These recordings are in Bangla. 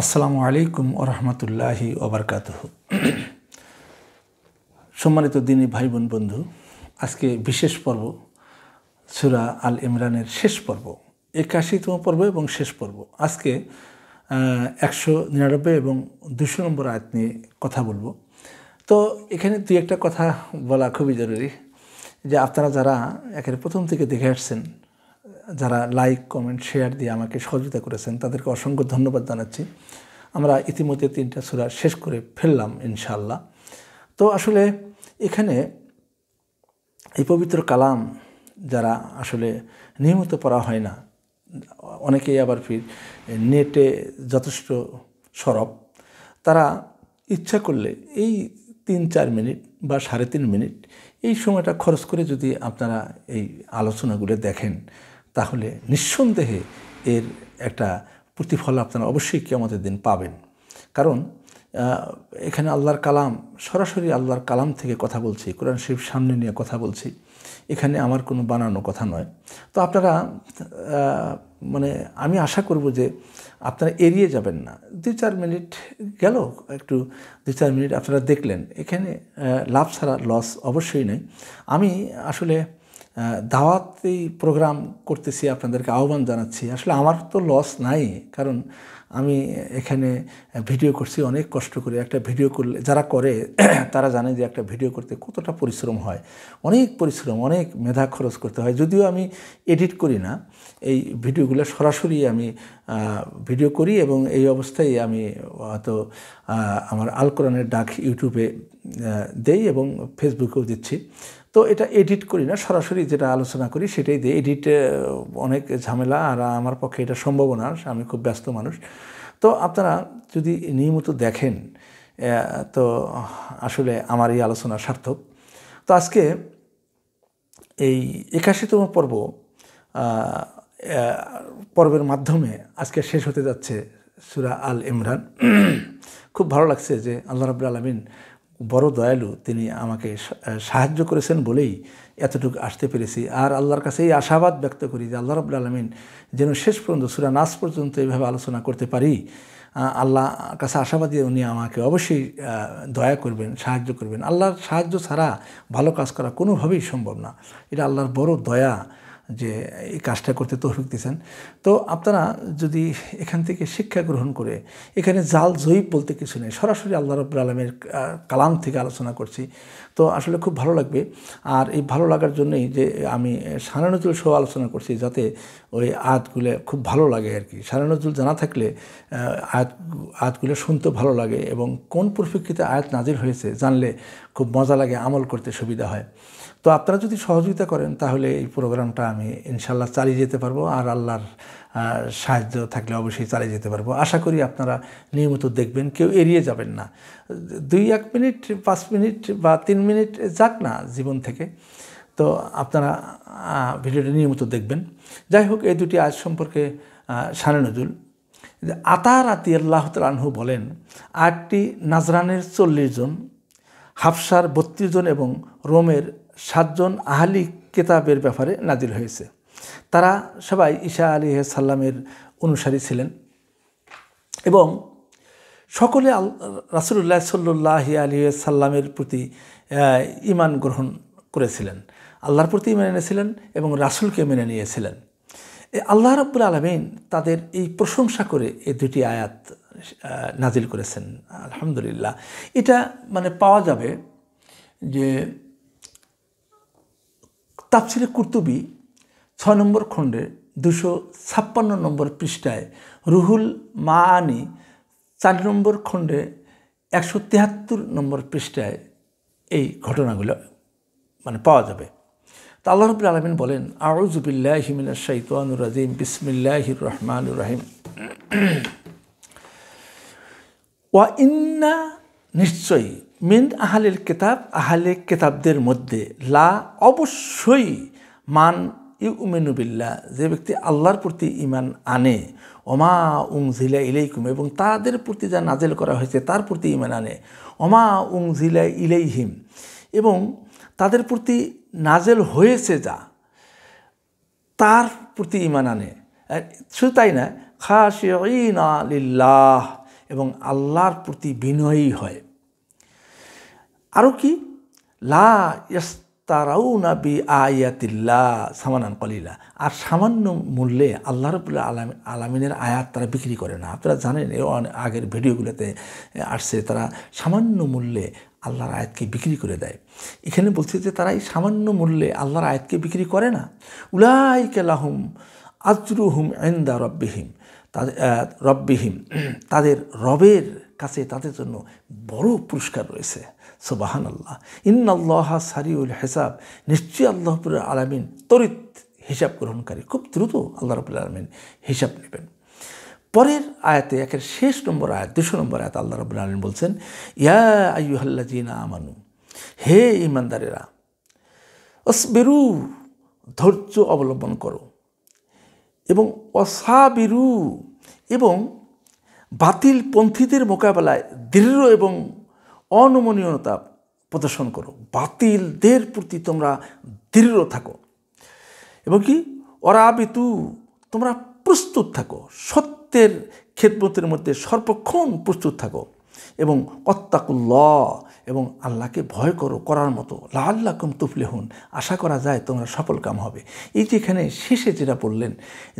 আসসালামু আলাইকুম ওরহমতুল্লাহি ওবরকাত সম্মানিত দিনী ভাই বোন বন্ধু, আজকে বিশেষ পর্ব সুরা আল ইমরানের শেষ পর্ব, একাশিতম পর্ব এবং শেষ পর্ব। আজকে একশো নিরানব্বই এবং দুশো নম্বর আয়াত নিয়ে কথা বলব। তো এখানে দুই একটা কথা বলা খুবই জরুরি যে আপনারা যারা একের প্রথম থেকে দেখে আসছেন যারা লাইক, কমেন্ট, শেয়ার দিয়ে আমাকে সহযোগিতা করেছেন, তাদেরকে অসংখ্য ধন্যবাদ জানাচ্ছি। আমরা ইতিমধ্যে তিনটা সুরা শেষ করে ফেললাম ইনশাল্লাহ তো আসলে এখানে এই পবিত্র কালাম যারা আসলে নিয়মিত পড়া হয় না, অনেকেই আবার ফির নেটে যথেষ্ট সরব, তারা ইচ্ছা করলে এই তিন চার মিনিট বা সাড়ে তিন মিনিট এই সময়টা খরচ করে যদি আপনারা এই আলোচনাগুলো দেখেন তাহলে নিঃসন্দেহে এর একটা প্রতিফল আপনারা অবশ্যই কেমতের দিন পাবেন। কারণ এখানে আল্লাহর কালাম, সরাসরি আল্লাহর কালাম থেকে কথা বলছি, কোরআন শরীফ সামনে নিয়ে কথা বলছি। এখানে আমার কোনো বানানো কথা নয়। তো আপনারা মানে আমি আশা করব যে আপনারা এড়িয়ে যাবেন না। দুই চার মিনিট গেল, একটু দুই চার মিনিট আপনারা দেখলেন। এখানে লাভ ছাড়া লস অবশ্যই নেই। আমি আসলে দাওয়াতেই প্রোগ্রাম করতেছি আপনাদেরকে আহ্বান জানাচ্ছি। আসলে আমার তো লস নাই, কারণ আমি এখানে ভিডিও করছি, অনেক কষ্ট করে একটা ভিডিও করলে, যারা করে, তারা জানে যে একটা ভিডিও করতে কতটা পরিশ্রম হয়। অনেক পরিশ্রম, অনেক মেধা খরচ করতে হয়। যদিও আমি এডিট করি না, এই ভিডিওগুলো সরাসরি আমি ভিডিও করি এবং এই অবস্থায় আমি হয়তো আমার আল কোরআনের ডাক ইউটিউবে দেই এবং ফেসবুকেও দিচ্ছি। তো এটা এডিট করি না, সরাসরি যেটা আলোচনা করি সেটাই দিই। এডিট অনেক ঝামেলা আর আমার পক্ষে এটা সম্ভব না, আমি খুব ব্যস্ত মানুষ। তো আপনারা যদি নিয়মিত দেখেন তো আসলে আমার এই আলোচনা সার্থক। তো আজকে এই একাশিতম পর্ব পর্বের মাধ্যমে আজকে শেষ হতে যাচ্ছে সুরা আল ইমরান। খুব ভালো লাগছে যে আল্লাহ রাবুল আলমিন বড় দয়ালু, তিনি আমাকে সাহায্য করেছেন বলেই এতটুকু আসতে পেরেছি। আর আল্লাহর কাছে এই আশাবাদ ব্যক্ত করি যে আল্লাহ রবুল্লা আলমিন যেন শেষ পর্যন্ত সুরা নাচ পর্যন্ত এইভাবে আলোচনা করতে পারি। আল্লাহ কাছে আশাবাদী উনি আমাকে অবশ্যই দয়া করবেন, সাহায্য করবেন। আল্লাহর সাহায্য ছাড়া ভালো কাজ করা কোনোভাবেই সম্ভব না। এটা আল্লাহর বড় দয়া। যে এই কাজটা করতে তৌফিক দিয়েছেন। তো আপনারা যদি এখান থেকে শিক্ষা গ্রহণ করে, এখানে জাল জয়ীব বলতে কিছু নেই, সরাসরি আল্লাহ রব্বুল আলমের কালাম থেকে আলোচনা করছি। তো আসলে খুব ভালো লাগবে। আর এই ভালো লাগার জন্যই যে আমি সারানজুল সহ আলোচনা করছি, যাতে ওই আয়াতগুলো খুব ভালো লাগে আর কি। সারানজুল জানা থাকলে আয়াত, আয়াতগুলো শুনতে ভালো লাগে এবং কোন পরিপ্রেক্ষিতে আয়াত নাজির হয়েছে জানলে খুব মজা লাগে, আমল করতে সুবিধা হয়। তো আপনারা যদি সহযোগিতা করেন, তাহলে এই প্রোগ্রামটা আমি ইনশাল্লাহ চালিয়ে যেতে পারব আর আল্লাহর সাহায্য থাকলে অবশ্যই চালিয়ে যেতে পারব। আশা করি আপনারা নিয়মিত দেখবেন, কেউ এড়িয়ে যাবেন না। দুই, এক মিনিট, পাঁচ মিনিট বা তিন মিনিট যাক না জীবন থেকে। তো আপনারা ভিডিওটা নিয়মিত দেখবেন। যাই হোক, এই দুটি আজ সম্পর্কে সানে নজুল আতার আতি আল্লাহ আনহু বলেন, আটটি নাজরানের চল্লিশ জন, হাফসার বত্রিশ জন এবং রোমের সাতজন আহালি কেতাবের ব্যাপারে নাজির হয়েছে। তারা সবাই ঈশা আলী সাল্লামের অনুসারী ছিলেন এবং সকলে আল রাসুল্লাহ সাল্লাহ আলী সাল্লামের প্রতি ইমান গ্রহণ করেছিলেন। আল্লাহর প্রতি মেনে নিয়েছিলেন এবং রাসুলকে মেনে নিয়েছিলেন। আল্লাহ রব্বুল আলমিন তাদের এই প্রশংসা করে এই দুটি আয়াত নাজিল করেছেন। আলহামদুলিল্লাহ। এটা মানে পাওয়া যাবে যে তাপসিরে কুর্তুবি ছয় নম্বর খণ্ডে দুশো ছাপ্পান্ন নম্বর পৃষ্ঠায় রুহুল মা আনি চার নম্বর খণ্ডে একশো তেহাত্তর নম্বর পৃষ্ঠায় এই ঘটনাগুলো মানে পাওয়া যাবে। তা আল্লাহ রবুল আলমিন বলেন আউজুবিল্লাহ হিমিন শাইতানুর রাজিম, বিসমিল্লাহির রহমানুর রাহিম। ওয়া ইন্না, নিশ্চয়ই মিন আহালের কেতাব, আহালে কেতাবদের মধ্যে লা অবশ্যই মান ইউমেনুবিল্লা যে ব্যক্তি আল্লাহর প্রতি ইমান আনে, ওমা উং জিলা ইলাইকুম, এবং তাদের প্রতি যা নাজেল করা হয়েছে তার প্রতি ইমান আনে, ওমা উং জিলা ইলাইহিম, এবং তাদের প্রতি নাজেল হয়েছে যা তার প্রতি ইমান আনে। শুধু তাই না খাশিনা লিল্লাহ, এবং আল্লাহর প্রতি বিনয়ী হয়। আরও কি? লা বি আয়াতিল্লা সামানান কলিলা। আর সামান্য মূল্যে আল্লাহ রবুল্লাহ আলাম আলামিনের আয়াত তারা বিক্রি করে না। আপনারা জানেন, এ আগের ভিডিওগুলোতে আসছে, তারা সামান্য মূল্যে আল্লাহর আয়াতকে বিক্রি করে দেয়। এখানে বলছে যে তারা এই সামান্য মূল্যে আল্লাহর আয়াতকে বিক্রি করে না। উলাইকালাহুম আজরুহুম এন্দা রব্বিহিম। তাদের রব্বিহিম, তাদের রবের কাছে তাদের জন্য বড় পুরস্কার রয়েছে। সোবাহান আল্লাহ ইন্নআল্লাহ সারিউল হেসাব। নিশ্চয়ই আল্লাহপুর আলমিন তরিত হিসাব গ্রহণকারী। খুব দ্রুত আল্লাহ রবুল আলমিন হিসাব নেবেন। পরের আয়াতে, একের শেষ নম্বর আয়াত, দুশো নম্বর আয়াত আল্লাহ রবুল আলমিন বলছেন, ইয়া আইয়ুহাল্লা জিনা আমানু, হে ইমানদারেরা অসবেরু, ধৈর্য অবলম্বন করো এবং অসাবিরু এবং বাতিল পন্থীদের মোকাবেলায় দৃঢ় এবং অনমনীয়তা প্রদর্শন করো। বাতিলদের প্রতি তোমরা দৃঢ় থাকো। এবং কি? অরাবিতু তোমরা প্রস্তুত থাকো। সত্যের ক্ষেত্রের মধ্যে সর্বক্ষণ প্রস্তুত থাকো। এবং অত্তাকুল্লাহ এবং আল্লাহকে ভয় করো করার মতো লাল্লাকুম তুফলে হন আশা করা যায় তোমরা সফল কাম হবে। এই যে এখানে শেষে যেটা বললেন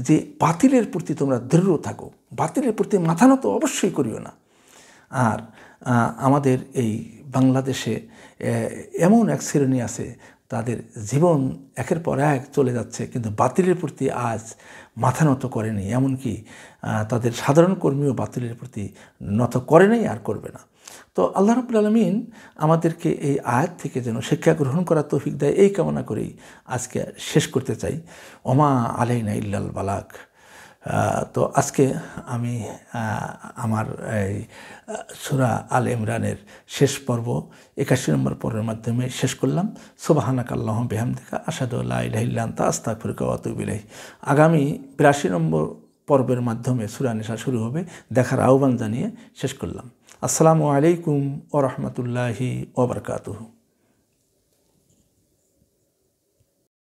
যে বাতিলের প্রতি তোমরা দৃঢ় থাকো, বাতিলের প্রতি মাথা নত অবশ্যই করিও না। আর আমাদের এই বাংলাদেশে এমন এক শ্রেণি আছে তাদের জীবন একের পর এক চলে যাচ্ছে, কিন্তু বাতিলের প্রতি আজ মাথা নত করেনি এমনকি তাদের সাধারণ কর্মীও বাতিলের প্রতি নত করে নাই আর করবে না। তো আল্লাহ রবুল আলমিন আমাদেরকে এই আয়াত থেকে যেন শিক্ষা গ্রহণ করার তৌফিক দেয়, এই কামনা করেই আজকে শেষ করতে চাই। ওমা আলাইনা ইল্লাল বালাক। তো আজকে আমি আমার এই সুরা আল ইমরানের শেষ পর্ব, একাশি নম্বর পর্বের মাধ্যমে শেষ করলাম। সোবাহানাক আল্লাহ বেহামদিকা আসাদুল্লাহ তা আস্তাক ফিরকাওয়াতুবিলাই আগামী বিরাশি নম্বর পর্বের মাধ্যমে সুরা নেশা শুরু হবে, দেখার আহ্বান জানিয়ে শেষ করলাম। আসসালামু আলাইকুম ও রহমতুল্লাহি ওবরকাতুহ